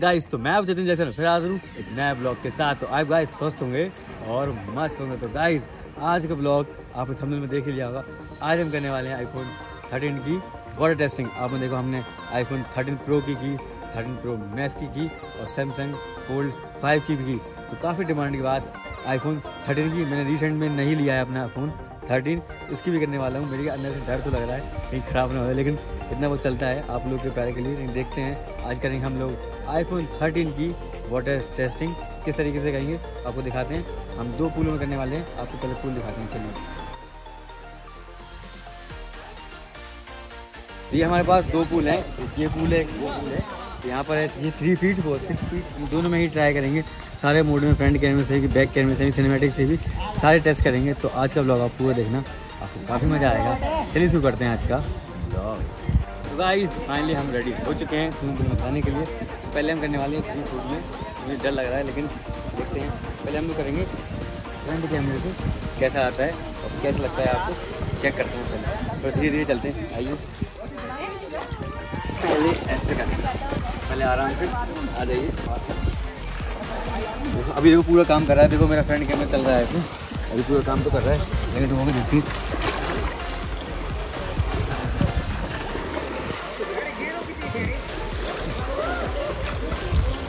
Guys तो मैं अब जतिन जैसे फिर आ हूँ एक नया ब्लॉग के साथ। तो आप गाइस स्वस्थ होंगे और मस्त होंगे। तो गाइस आज का ब्लॉग आपने थंबनेल में देख ही लिया होगा। आज हम करने वाले हैं आईफोन 13 की वाटर टेस्टिंग आपने देखो हमने आईफोन 13 प्रो की की 13 प्रो मैक्स की की और सैमसंग फोल्ड 5 की भी की। तो काफ़ी डिमांड के बाद आईफोन 13 की। मैंने रिसेंट में नहीं लिया है अपना फ़ोन 13 इसकी भी करने वाला हूँ। मेरे अंदर से डर तो लग रहा है, कहीं ख़राब ना हो, लेकिन इतना वो चलता है, आप लोग के प्यारे के लिए। देखते हैं, आज करेंगे हम लोग आईफोन 13 की वाटर टेस्टिंग किस तरीके से करेंगे, आपको दिखाते हैं। हम दो पूलों में करने वाले हैं, आपको पहले पूल दिखाते हैं, चलिए। ये हमारे पास दो पूल हैं, ये पूल है, वो पूल है। यहाँ पर है, ये थ्री फीट वो सिक्स फीट दोनों में ही ट्राई करेंगे। सारे मोड में फ्रंट कैमरे से भी बैक कैमरे से भी सिनेमेटिक से भी सारे टेस्ट करेंगे। तो आज का ब्लॉग आप पूरा देखना। आपको काफ़ी मज़ा आएगा। चलिए शुरू करते हैं आज का ब्लॉग तो गाइस फाइनली हम रेडी हो चुके हैं स्विमिंग पूल में खाने के लिए। पहले हम करने वाले हैं थ्री फ़ूड में। मुझे डर लग रहा है, लेकिन देखते हैं। पहले हम करेंगे फ्रंट कैमरे से कैसा आता है और कैसा लगता है आपको। चेक करते हैं पहले। तो धीरे धीरे चलते हैं। आइए। पहले ऐसे करते हैं। पहले आराम से आ जाइए। अभी देखो पूरा काम कर रहा है। देखो मेरा फ्रेंड कैमरा चल रहा है। अभी पूरा काम तो कर रहा है। लेकिन तुमको देखती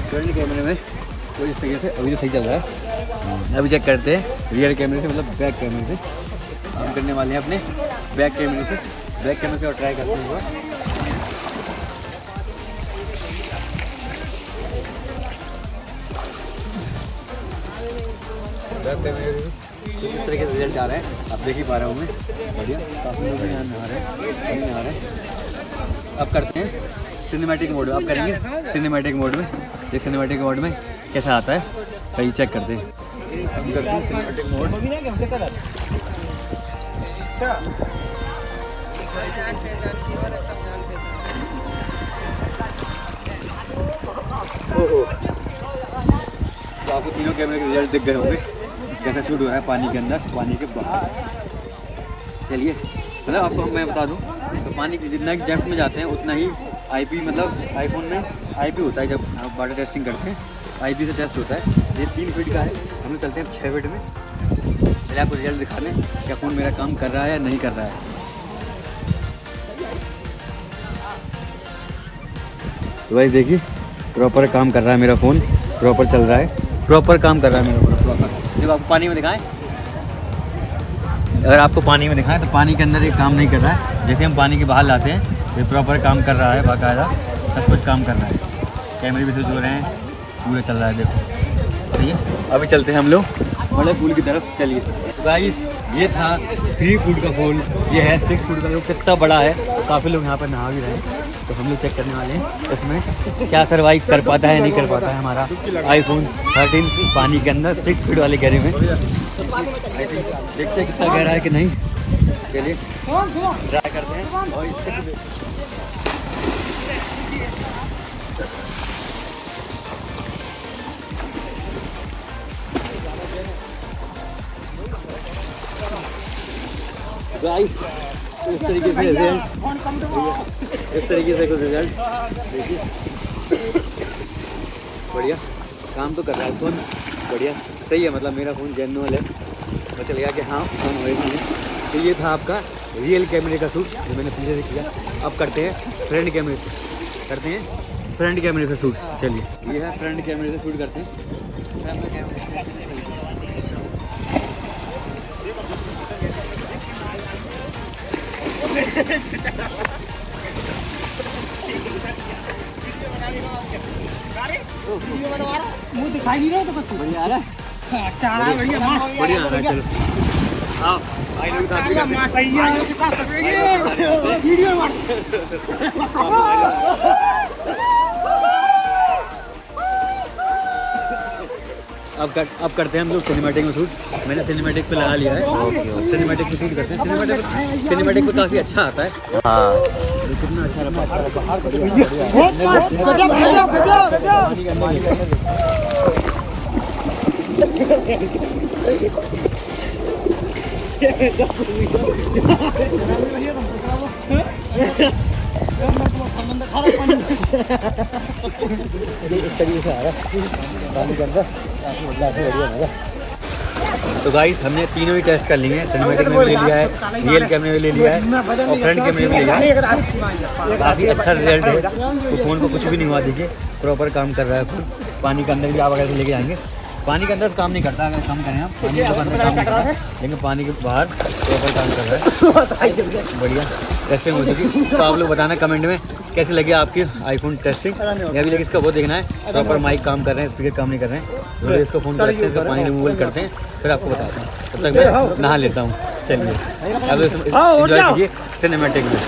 फ्रंट कैमरे में कोई इस तरीके से अभी तो सही चल रहा है। अभी चेक करते हैं। रियर कैमरे से मतलब बैक कैमरे से। हम करने वाले हैं अपने बैक कैमरे से। बैक कैमरे से और ट्राई करते हैं। तो इस तरीके से रिज़ल्ट आ रहे हैं। आप देख ही पा रहे होंगे। बढ़िया। काफ़ी लोग यहाँ नहा रहे हैं। नहा रहे हैं। अब करते हैं। सिनेमैटिक मोड में आप करेंगे। सिनेमैटिक मोड में। ये सिनेमैटिक मोड में कैसा आता है? सही चेक करते हैं। हम करते हैं सिनेमैटिक मोड ओहो। तो आपको तीनों कैमरे के रिज़ल्ट दिख गए होंगे। कैसा शूट हो रहा है पानी के अंदर, पानी के बाहर? चलिए मतलब आपको मैं बता दूँ तो पानी की जितना डेप्थ में जाते हैं, उतना ही आईपी मतलब आईफोन में आईपी होता है जब आप वाटर टेस्टिंग करते हैं। आईपी से टेस्ट होता है। ये तीन फीट का है। हम चलते हैं छः फीट में। पहले आपको रिज़ल्ट दिखा दें क्या फ़ोन मेरा काम कर रहा है या नहीं कर रहा है। तो भाई देखिए प्रॉपर काम कर रहा है मेरा फ़ोन प्रॉपर चल रहा है। प्रॉपर काम कर रहा है मेरा फ़ोन प्रॉपर देखो आपको पानी में दिखाएँ। अगर आपको पानी में दिखाएँ तो पानी के अंदर ये काम नहीं कर रहा है। जैसे हम पानी के बाहर लाते हैं ये प्रॉपर काम कर रहा है बाकायदा। सब कुछ काम कर रहा है। कैमरे भी स्विच हो रहे हैं पूरा चल रहा है देखो। ठीक है? अभी चलते हैं हम लोग। बड़े पुल की तरफ़ चलिए। तो गाइस ये था थ्री फुट का पुल ये है सिक्स फुट का कितना बड़ा है। काफ़ी लोग यहाँ पर नहा भी रहे हैं। तो हम लोग चेक करने वाले हैं इसमें क्या सर्वाइव कर पाता है, नहीं कर पाता है हमारा आईफोन थर्टीन पानी के अंदर सिक्स फीट वाले गहरे में। देखते हैं कितना गहरा है कि नहीं। चलिए ट्राई करते हैं। और इससे इस तरीके से इस तरीके से कुछ रिज़ल्ट देखिए। बढ़िया। काम तो कर रहा है फ़ोन बढ़िया। सही है मतलब मेरा फ़ोन जेनुअल है। पता चल गया कि हाँ फ़ोन होएगी तो ये था आपका रियल कैमरे का सूट जो मैंने पीछे से किया। अब करते हैं फ्रंट कैमरे से करते हैं फ्रंट कैमरे से सूट चलिए। ये है फ्रंट कैमरे से सूट करते हैं। मुँह दिखाई नहीं रहा तो कुछ बढ़िया आ रहा है अच्छा आ रहा है बढ़िया मस्त बढ़िया आ रहा है चलो आओ आई लोग साथ में माँ सही है वीडियो मार अब कर, अब करते हैं हम लोग सिनेमेटिक में शूट मैंने सिनेमेटिक पे लगा लिया है। सिनेमेटिक पे शूट करते हैं। सिनेमेटिक सिनेमेटिक पे काफ़ी अच्छा आता है। हाँ। कितना अच्छा रहा से आ रहा है पानी के काफ़ी बढ़िया लगा तो गाइस हमने तीनों ही टेस्ट कर लिए हैं। सिनेमेटिक में भी ले लिया है रियल कैमरे में ले लिया है और फ्रंट कैमरे में ले लिया है। काफ़ी अच्छा रिज़ल्ट है। तो फ़ोन को कुछ भी नहीं हुआ देखिए प्रॉपर काम कर रहा है फ़ोन पानी के अंदर भी आप अगर लेके जाएँगे पानी के अंदर काम नहीं करता अगर काम करें आप पानी के अंदर काम नहीं करता। लेकिन पानी के बाहर प्रॉपर काम कर रहा है। बढ़िया। टेस्टिंग हो चुकी। तो आप लोग बताना कमेंट में। कैसे लगे आपकी आईफोन टेस्टिंग या भी लगे इसका वो देखना है। प्रॉपर माइक काम कर रहे हैं स्पीकर काम नहीं कर रहे हैं। तो इसको फ़ोन करते हैं इसका पानी रिमूवल करते हैं फिर आपको बताते हैं। तब तक मैं नहा लेता हूँ। चलिए। अब इसमें कीजिए सिनेमेटिक में।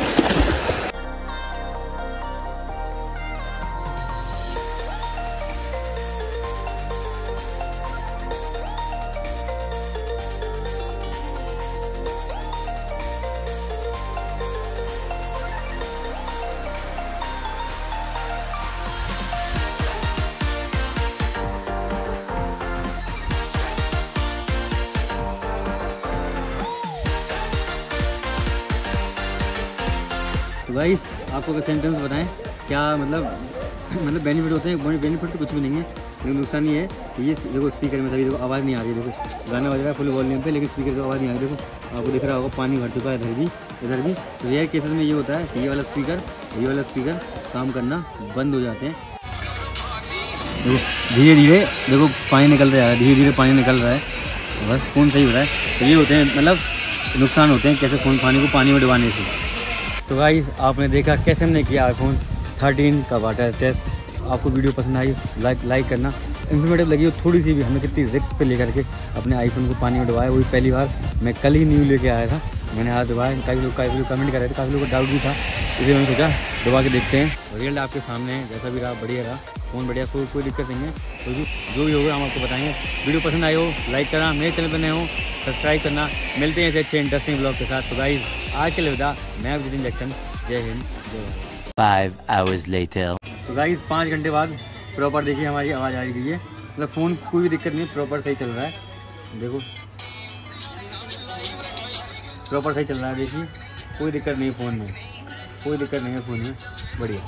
तो गाइस आपको अगर सेंटेंस बताएँ, क्या मतलब मतलब बेनिफिट होते हैं बेनिफिट तो कुछ भी नहीं है, लेकिन नुकसान ये है ये देखो स्पीकर में सभी देखो आवाज़ नहीं आ रही, देखो गाना बज रहा है फुल वॉल्यूम पे, लेकिन स्पीकर की आवाज़ नहीं आ रही, देखो, आपको दिख रहा होगा पानी भर चुका है इधर भी इधर भी। तो रेयर केसेस में ये होता है ये वाला स्पीकर ये वाला स्पीकर काम करना बंद हो जाते हैं। देखो, धीरे धीरे, देखो पानी निकल रहा है, धीरे धीरे पानी निकल रहा है। बस फ़ोन सही हो रहा है। तो ये होते हैं मतलब नुकसान होते हैं कैसे फ़ोन पानी को पानी में डुबाने से। तो भाई आपने देखा कैसे हमने किया आईफोन 13 का वाटर टेस्ट आपको वीडियो पसंद आई लाइक लाइक करना। इन्फॉर्मेटिव लगी हो, थोड़ी सी भी हमने कितनी रिक्स पे लेकर के अपने आईफोन को पानी में डुबाया। वही पहली बार मैं कल ही न्यू लेके आया था। मैंने हाथ दबाया काफ़ी लोग काफ़ी लोग कमेंट कर रहे थे। काफ़ी लोग का डाउट भी था। इसलिए मैंने सोचा दबा के देखते हैं। रिज़ल्ट आपके सामने है, जैसा भी रहा, बढ़िया रहा। फ़ोन बढ़िया कोई कोई दिक्कत नहीं है। तो जो जो भी होगा हम आपको बताएँगे। वीडियो पसंद आई हो लाइक करना मेरे चैनल पर नए हो सब्सक्राइब करना। मिलते हैं ऐसे अच्छे इंटरेस्टिंग ब्लॉग के साथ। तो गाइज़ आज के लिए विदा। मैं विदिन जैक्सन जय हिंद जय भारत। Five hours later. तो गाइज़ पाँच घंटे बाद प्रॉपर देखिए हमारी आवाज़ आ रही है। मतलब फ़ोन कोई भी दिक्कत नहीं प्रॉपर सही चल रहा है। देखो। प्रॉपर सही चल रहा है देखिए। कोई दिक्कत नहीं फ़ोन में। कोई दिक्कत नहीं है फ़ोन में। बढ़िया।